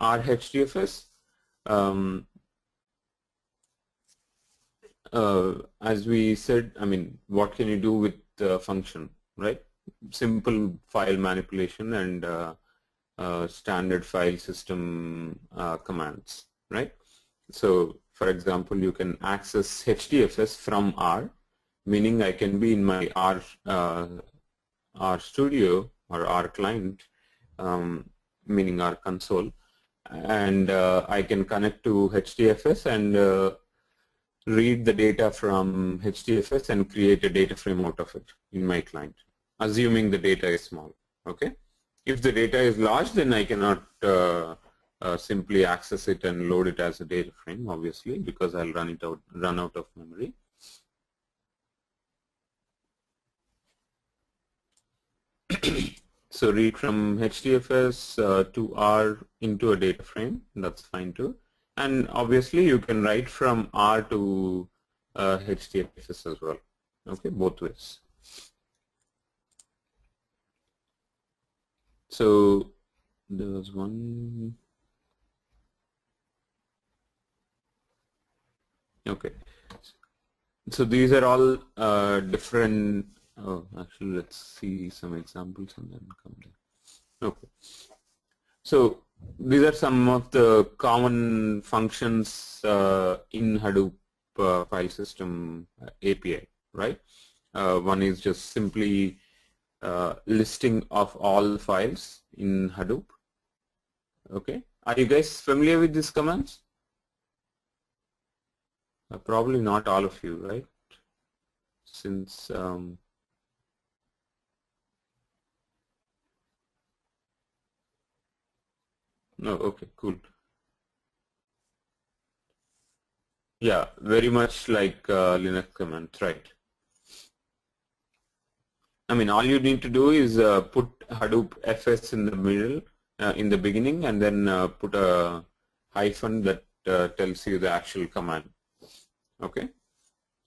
RHDFS, um, uh, as we said, I mean, what can you do with the function, right? Simple file manipulation and uh, uh, standard file system uh, commands, right? So, for example, you can access HDFS from R, meaning I can be in my R, uh, R Studio or R client, um, meaning R console, and uh, I can connect to HDFS and uh, read the data from HDFS and create a data frame out of it in my client, assuming the data is small. Okay. If the data is large, then I cannot uh, uh, simply access it and load it as a data frame, obviously, because I'll run it out, run out of memory. So read from HDFS uh, to R into a data frame, that's fine too. And obviously you can write from R to uh, HDFS as well, okay, both ways. So there was one, okay. So these are all uh, different, oh actually let's see some examples and then come there. Okay. So these are some of the common functions uh, in Hadoop uh, file system uh, API, right? Uh, one is just simply uh, listing of all files in Hadoop. Okay, are you guys familiar with these commands? Uh, probably not all of you, right? Since um, No, okay, cool. Yeah, very much like uh, Linux commands, right? I mean, all you need to do is uh, put Hadoop FS in the middle, uh, in the beginning, and then uh, put a hyphen that uh, tells you the actual command. Okay.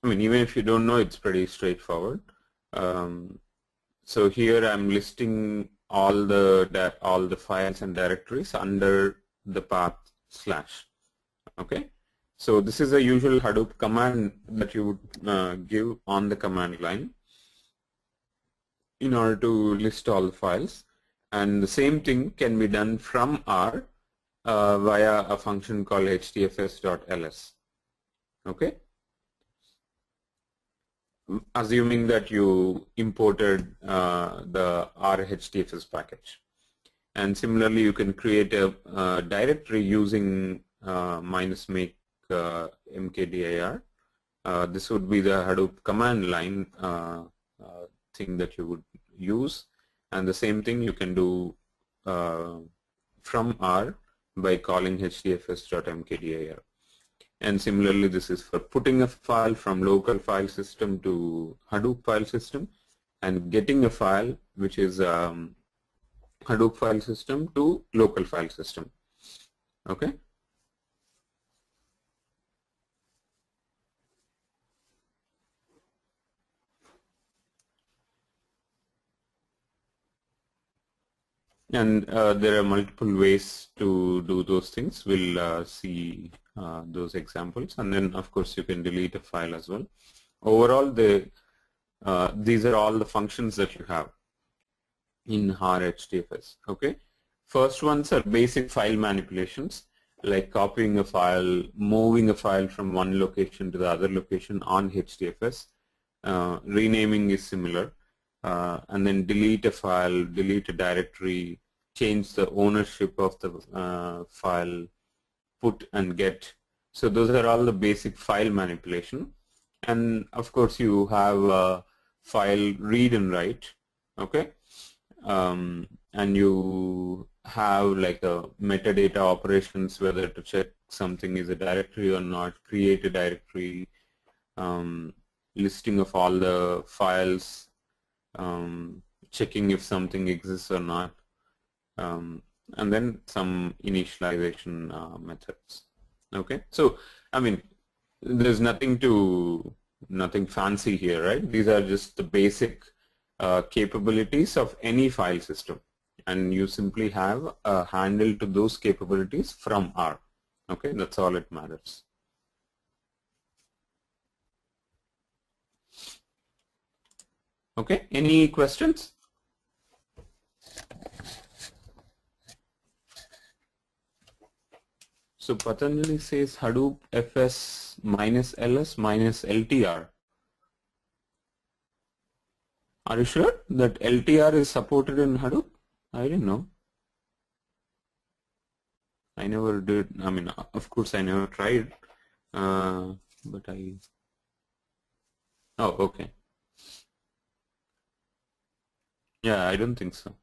I mean, even if you don't know, it's pretty straightforward. Um, so here I'm listing all the all the files and directories under the path slash. Okay. So this is a usual Hadoop command that you would uh, give on the command line in order to list all the files. And the same thing can be done from R uh, via a function called hdfs.ls. Okay assuming that you imported uh, the RHDFS package. And similarly, you can create a, a directory using uh, minus make uh, mkdir. Uh, this would be the Hadoop command line uh, uh, thing that you would use. And the same thing you can do from R by calling hdfs.mkdir. And similarly, this is for putting a file from local file system to Hadoop file system and getting a file which is um, Hadoop file system to local file system. Okay. And uh, there are multiple ways to do those things. We'll uh, see uh, those examples and then of course you can delete a file as well. Overall the uh, these are all the functions that you have in RHDFS. Okay. First ones are basic file manipulations like copying a file, moving a file from one location to the other location on HDFS. Uh, renaming is similar. Uh, and then delete a file, delete a directory, change the ownership of the uh, file, put and get. So those are all the basic file manipulation. And of course you have file read and write, okay? Um, and you have like a metadata operations whether to check something is a directory or not, create a directory, um, listing of all the files, um, checking if something exists or not, um, and then some initialization uh, methods. Okay, so I mean, there's nothing to nothing fancy here, right? These are just the basic uh, capabilities of any file system. and you simply have a handle to those capabilities from R. Okay, that's all it matters. Okay, any questions? So Patanjali says Hadoop FS minus LS minus LTR. Are you sure that LTR is supported in Hadoop? I didn't know. I never did. I mean, of course, I never tried, uh, but I. Oh, okay. Yeah, I don't think so.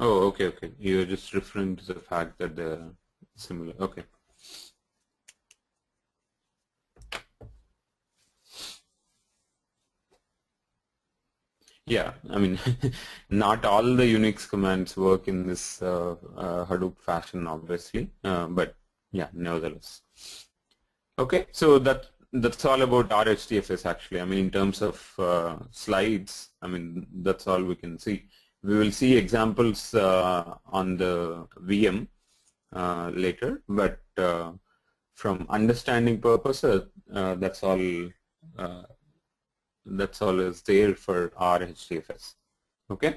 Oh, okay, okay. You're just referring to the fact that they're similar. Okay. Yeah, I mean, not all the Unix commands work in this uh, uh, Hadoop fashion, obviously, uh, but yeah, nevertheless. Okay, so that that's all about RHDFS actually. I mean, in terms of uh, slides, I mean, that's all we can see. We will see examples uh, on the VM uh, later, but uh, from understanding purposes, uh, that's all. Uh, that's all is there for RHDFS. Okay.